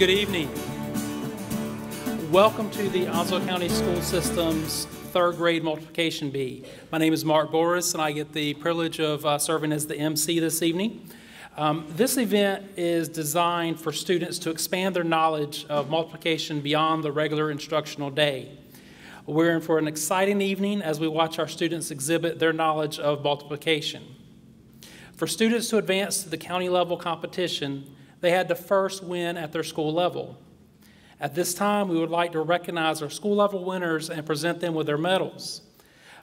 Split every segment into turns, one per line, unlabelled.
Good evening. Welcome to the Onslow County School System's third grade multiplication bee. My name is Mark Boris, and I get the privilege of uh, serving as the MC this evening. Um, this event is designed for students to expand their knowledge of multiplication beyond the regular instructional day. We're in for an exciting evening as we watch our students exhibit their knowledge of multiplication. For students to advance to the county level competition, they had to first win at their school level. At this time, we would like to recognize our school level winners and present them with their medals.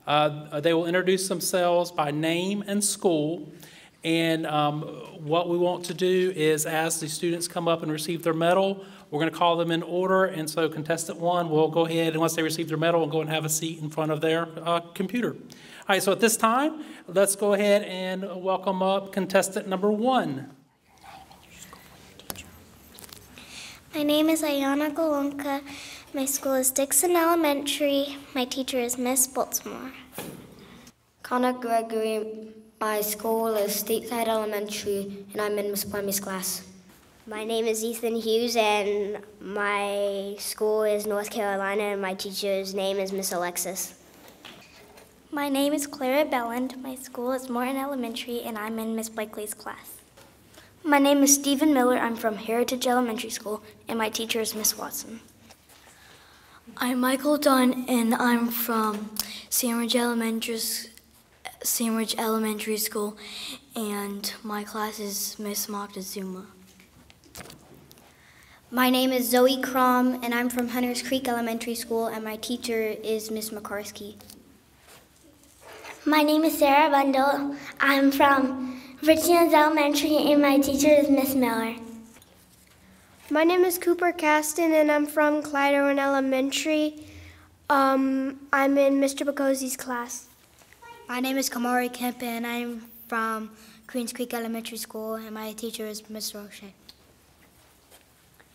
Uh, they will introduce themselves by name and school. And um, what we want to do is, as the students come up and receive their medal, we're going to call them in order. And so, contestant one will go ahead and once they receive their medal, will go and have a seat in front of their uh, computer. All right, so at this time, let's go ahead and welcome up contestant number one.
My name is Ayana Golonka. My school is Dixon Elementary. My teacher is Miss Boltzmore.
Connor Gregory. My school is Stateside Elementary, and I'm in Miss Plummy's class.
My name is Ethan Hughes, and my school is North Carolina, and my teacher's name is Miss Alexis.
My name is Clara Belland. My school is Morton Elementary, and I'm in Miss Blakely's class.
My name is Stephen Miller. I'm from Heritage Elementary School, and my teacher is Miss Watson.
I'm Michael Dunn, and I'm from Sandridge Elementary, Sandridge Elementary School, and my class is Miss Moctezuma.
My name is Zoe Crom, and I'm from Hunters Creek Elementary School, and my teacher is Miss McCarsky.
My name is Sarah Bundle. I'm from Richlands Elementary, and my teacher is Miss Miller.
My name is Cooper Caston, and I'm from Clyde Erwin Elementary. Um, I'm in Mr. Bacosi's class.
My name is Kamarre Kemp, and I'm from Queens Creek Elementary School, and my teacher is Miss Roche.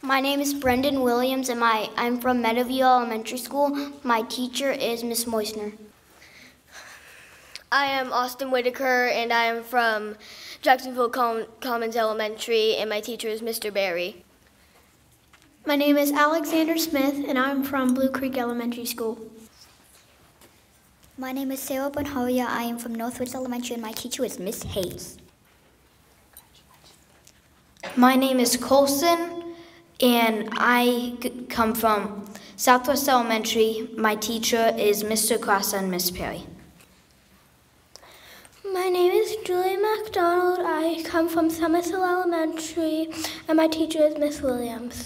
My name is Brendan Williams, and my I'm from Meadowview Elementary School. My teacher is Miss Moisner.
I am Austin Whitaker, and I am from Jacksonville Com Commons Elementary, and my teacher is Mr. Barry.
My name is Alexander Smith, and I'm from Blue Creek Elementary School.
My name is Sara Bhonhariya. I am from Northwoods Elementary, and my teacher is Miss Hayes.
My name is Colson, and I come from Southwest Elementary. My teacher is Mr. Cross and Miss Perry.
My name is Julie MacDonald. I come from Somerville Elementary, and my teacher is Miss Williams.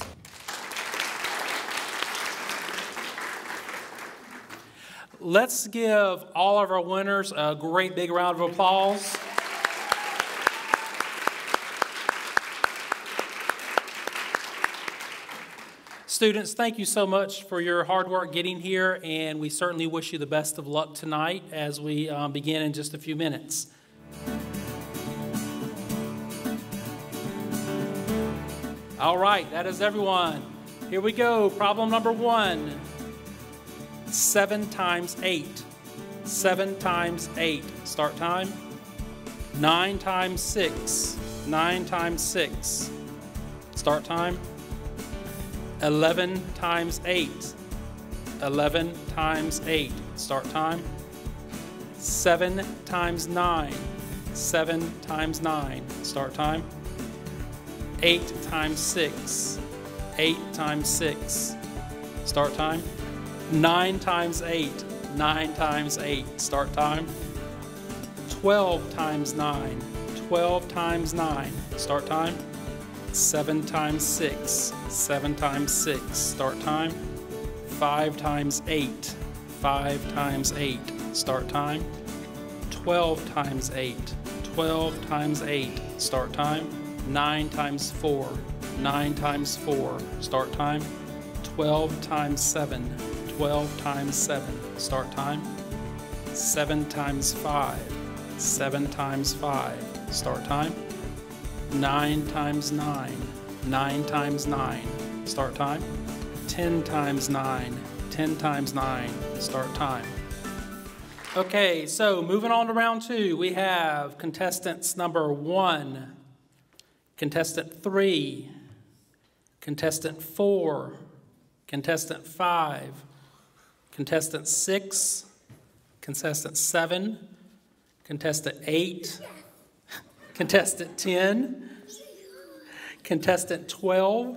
Let's give all of our winners a great big round of applause. Students, thank you so much for your hard work getting here, and we certainly wish you the best of luck tonight as we um, begin in just a few minutes. All right, that is everyone. Here we go. Problem number one seven times eight. Seven times eight. Start time. Nine times six. Nine times six. Start time. 11 times 8. 11 times 8. Start time. 7 times 9. 7 times 9. Start time. 8 times 6. 8 times 6. Start time. 9 times 8. 9 times 8. Start time. 12 times 9. 12 times 9. Start time. 7 times 6, 7 times 6, start time. 5 times 8, 5 times 8, start time. 12 times 8, 12 times 8, start time. 9 times 4, 9 times 4, start time. 12 times 7, 12 times 7, start time. 7 times 5, 7 times 5, start time. 9 times 9, 9 times 9, start time. 10 times 9, 10 times 9, start time. Okay, so moving on to round two, we have contestants number one, contestant three, Contestant 4, Contestant 5, Contestant 6, Contestant 7, Contestant 8, Contestant 10, Contestant 12,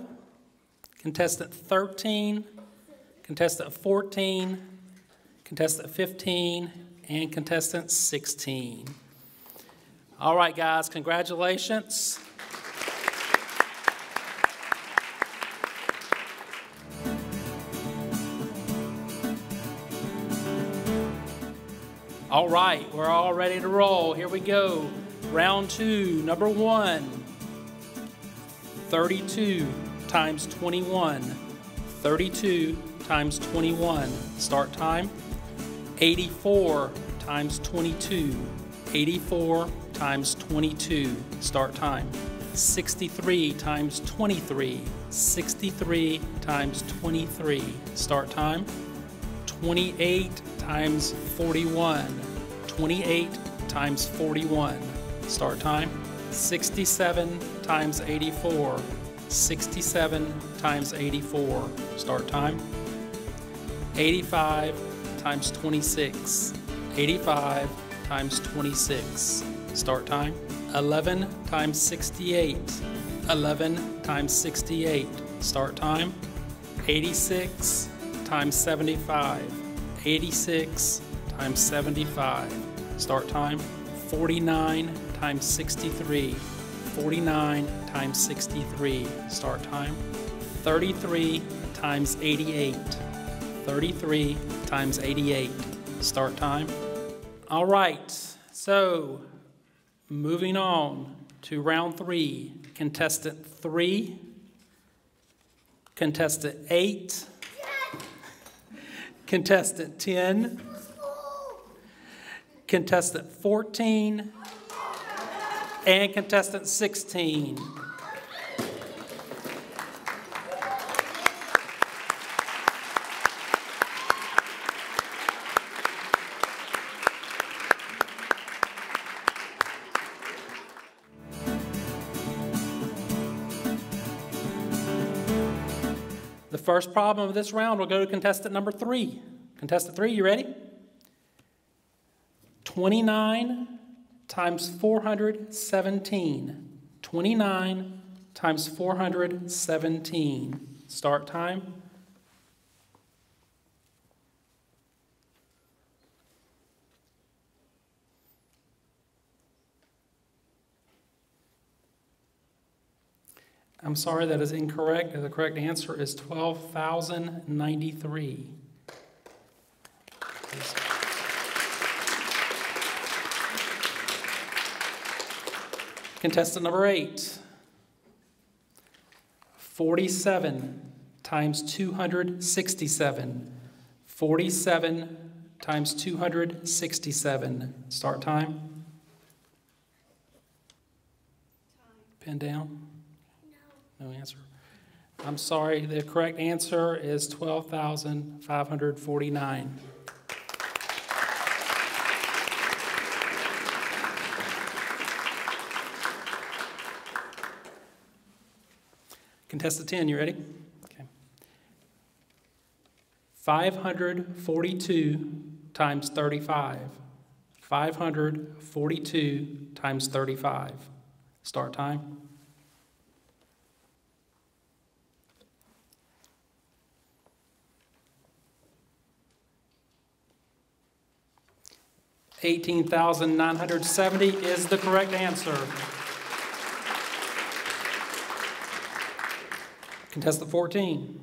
Contestant 13, Contestant 14, Contestant 15, and Contestant 16. All right, guys, congratulations. All right, we're all ready to roll. Here we go. Round two, number one 32 times 21. 32 times 21. Start time. 84 times 22. 84 times 22. Start time. 63 times 23. 63 times 23. Start time. 28 times 41. 28 times 41. Start time. 67 times 84. 67 times 84. Start time. 85 times 26. 85 times 26. Start time. 11 times 68. 11 times 68. Start time. 86 times 75. 86 times 75. Start time. 49 times 63. 49 times 63. Start time. 33 times 88. 33 times 88. Start time. All right, so moving on to round three. Contestant three, contestant eight, contestant 10, contestant 14, and contestant 16. The first problem of this round will go to contestant number three. Contestant three, you ready? 29 times 417. 29 times 417. Start time. I'm sorry, that is incorrect. The correct answer is 12,093. Contestant number eight. 47 times 267. 47 times 267. Start time. Pen down. No answer. I'm sorry, the correct answer is 12,549. Contestant 10, you ready? Okay. 542 times 35. 542 times 35. Start time. Eighteen thousand nine hundred seventy is the correct answer. Contestant 14.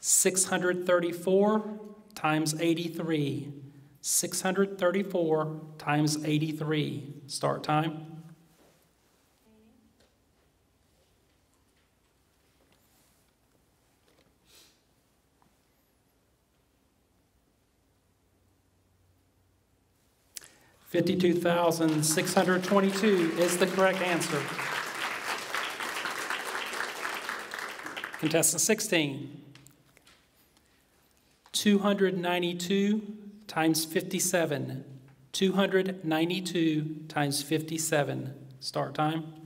634 times 83. 634 times 83. Start time. Fifty-two thousand six hundred twenty-two is the correct answer. Contestant 16. 292 times 57. 292 times 57. Start time.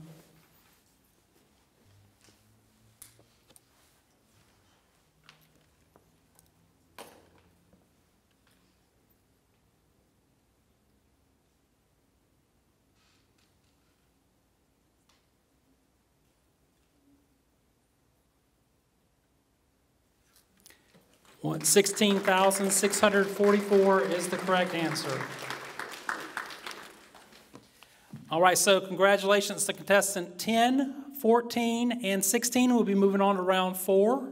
One- 16,644 is the correct answer. All right, so congratulations to contestant 10, 14, and 16. We'll be moving on to round four.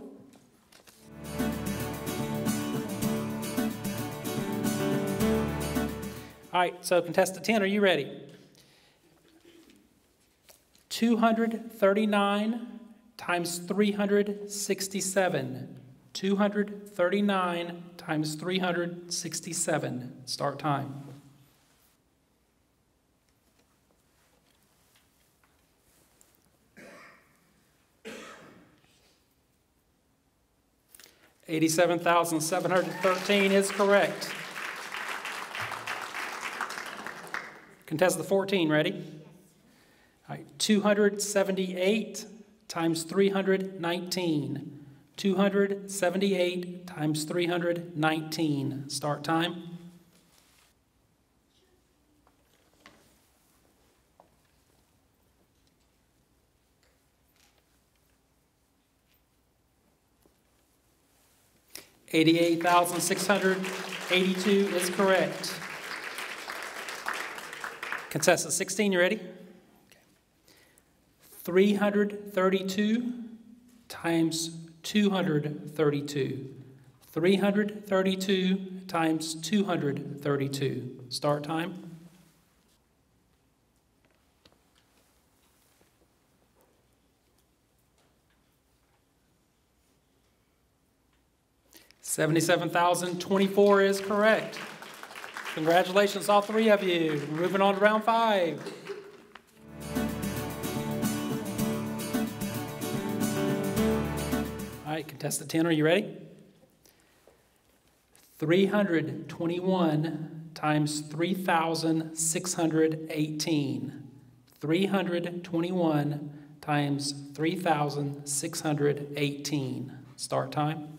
All right, so contestant 10, are you ready? 239 times 367. 239 times 367. Start time. Eighty-seven thousand seven hundred thirteen is correct. Contest the fourteen, ready? All right, two hundred seventy-eight times three hundred nineteen. 278 times 319. Start time. Eighty-eight thousand six hundred eighty-two is correct. Contestant sixteen, you ready? Three hundred thirty-two times 232. 332 times 232. Start time. Seventy-seven thousand twenty-four is correct. Congratulations, all three of you. Moving on to round five. Right, the 10, are you ready? 321 times 3,618. 321 times 3,618. Start time.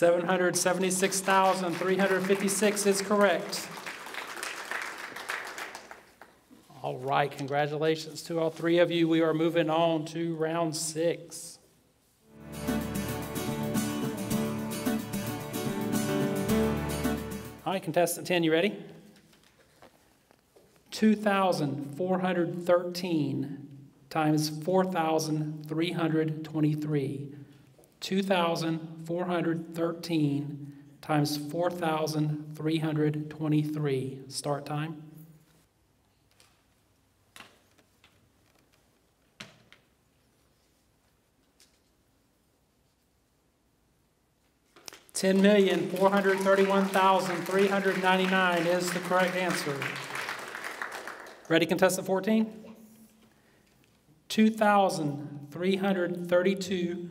Seven hundred seventy-six thousand three hundred fifty-six is correct. All right, congratulations to all three of you. We are moving on to round six. All right, contestant 10, you ready? 2,413 times 4,323. 2,413 times 4,323. Start time. Ten million four hundred thirty-one thousand three hundred ninety-nine is the correct answer. Ready, contestant fourteen? Two thousand three hundred thirty-two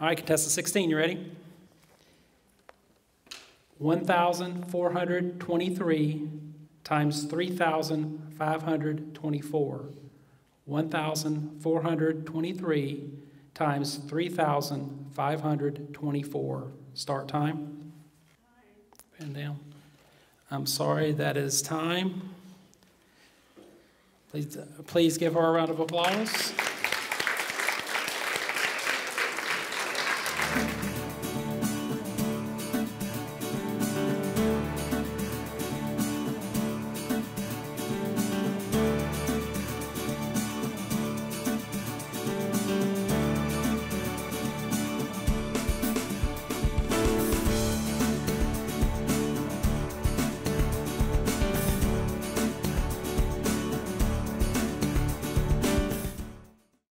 All right, contestant 16, you ready? 1,423 times 3,524. 1,423 times 3,524. Start time. Pen down. I'm sorry, that is time. Please, uh, please give her a round of applause.